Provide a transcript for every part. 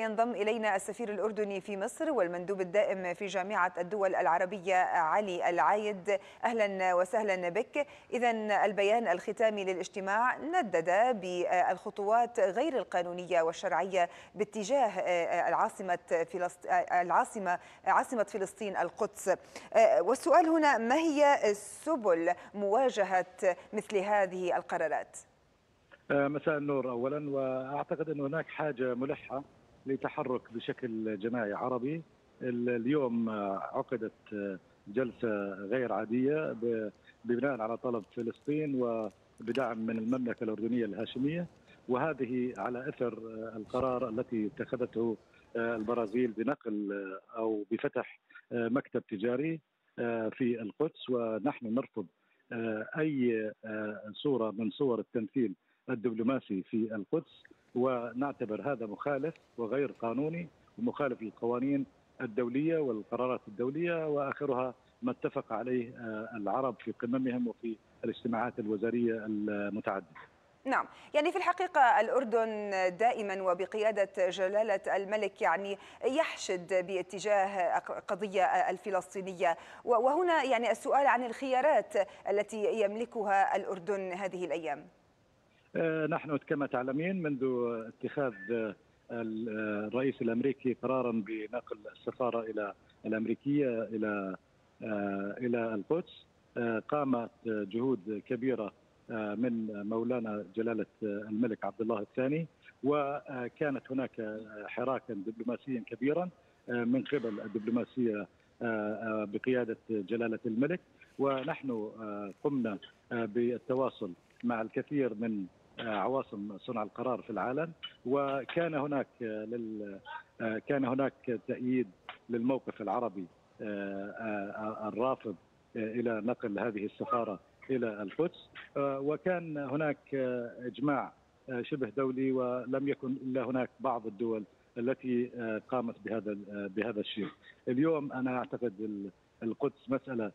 ينضم إلينا السفير الأردني في مصر والمندوب الدائم في جامعة الدول العربية علي العايد أهلا وسهلا بك إذا البيان الختامي للاجتماع ندد بالخطوات غير القانونية والشرعية باتجاه العاصمة. العاصمة عاصمة فلسطين القدس والسؤال هنا ما هي سبل مواجهة مثل هذه القرارات؟ مساء النور اولا وأعتقد أن هناك حاجة ملحة لتحرك بشكل جماعي عربي. اليوم عقدت جلسة غير عادية بناء على طلب فلسطين وبدعم من المملكة الأردنية الهاشمية. وهذه على أثر القرار التي اتخذته البرازيل بنقل أو بفتح مكتب تجاري في القدس. ونحن نرفض أي صوره من صور التمثيل الدبلوماسي في القدس. ونعتبر هذا مخالف وغير قانوني ومخالف للقوانين الدولية والقرارات الدولية وآخرها ما اتفق عليه العرب في قممهم وفي الاجتماعات الوزارية المتعددة. نعم. يعني في الحقيقة الأردن دائما وبقيادة جلالة الملك يعني يحشد باتجاه قضية الفلسطينية. وهنا يعني السؤال عن الخيارات التي يملكها الأردن هذه الأيام. نحن كما تعلمين منذ اتخاذ الرئيس الأمريكي قرارا بنقل السفارة إلى الأمريكية إلى إلى القدس قامت جهود كبيرة من مولانا جلالة الملك عبد الله الثاني وكانت هناك حراكا دبلوماسيا كبيرا من قبل الدبلوماسية بقيادة جلالة الملك. ونحن قمنا بالتواصل مع الكثير من عواصم صنع القرار في العالم وكان هناك لل كان هناك تأييد للموقف العربي الرافض إلى نقل هذه السفارة إلى القدس وكان هناك إجماع شبه دولي ولم يكن إلا هناك بعض الدول التي قامت بهذا بهذا الشيء. اليوم أنا أعتقد القدس مسألة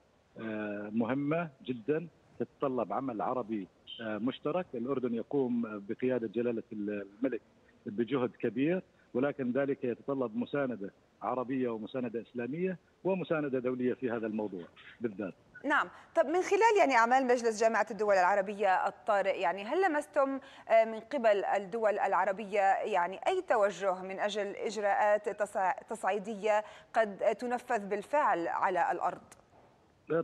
مهمة جدا تتطلب عمل عربي مشترك. الأردن يقوم بقيادة جلالة الملك بجهد كبير ولكن ذلك يتطلب مساندة عربية ومساندة إسلامية ومساندة دولية في هذا الموضوع بالذات. نعم. طب من خلال يعني أعمال مجلس جامعة الدول العربية الطارئ يعني هل لمستم من قبل الدول العربية يعني أي توجه من أجل إجراءات تصعيدية قد تنفذ بالفعل على الأرض؟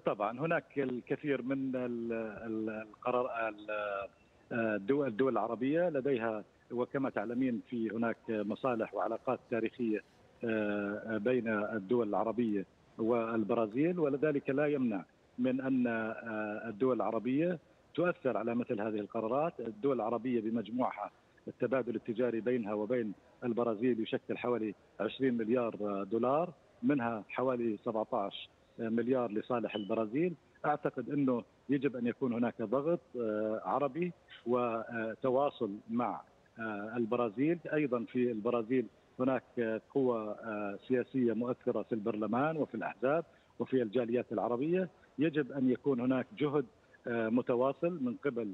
طبعا. هناك الكثير من القرار الدول الدول العربية لديها وكما تعلمين في هناك مصالح وعلاقات تاريخية بين الدول العربية والبرازيل. ولذلك لا يمنع من أن الدول العربية تؤثر على مثل هذه القرارات، الدول العربية بمجموعها التبادل التجاري بينها وبين البرازيل يشكل حوالي 20 مليار دولار منها حوالي 17 مليار لصالح البرازيل. أعتقد إنه يجب أن يكون هناك ضغط عربي وتواصل مع البرازيل. أيضا في البرازيل هناك قوى سياسية مؤثرة في البرلمان وفي الأحزاب وفي الجاليات العربية. يجب أن يكون هناك جهد متواصل من قبل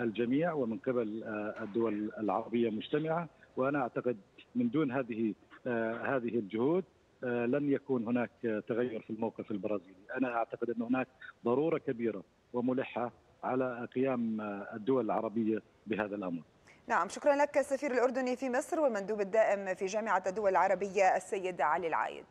الجميع ومن قبل الدول العربية مجتمعة. وأنا أعتقد من دون هذه هذه الجهود لن يكون هناك تغير في الموقف البرازيلي. أنا أعتقد أن هناك ضرورة كبيرة وملحة على قيام الدول العربية بهذا الأمر. نعم شكرا لك السفير الأردني في مصر والمندوب الدائم في جامعة الدول العربية السيد علي العايد.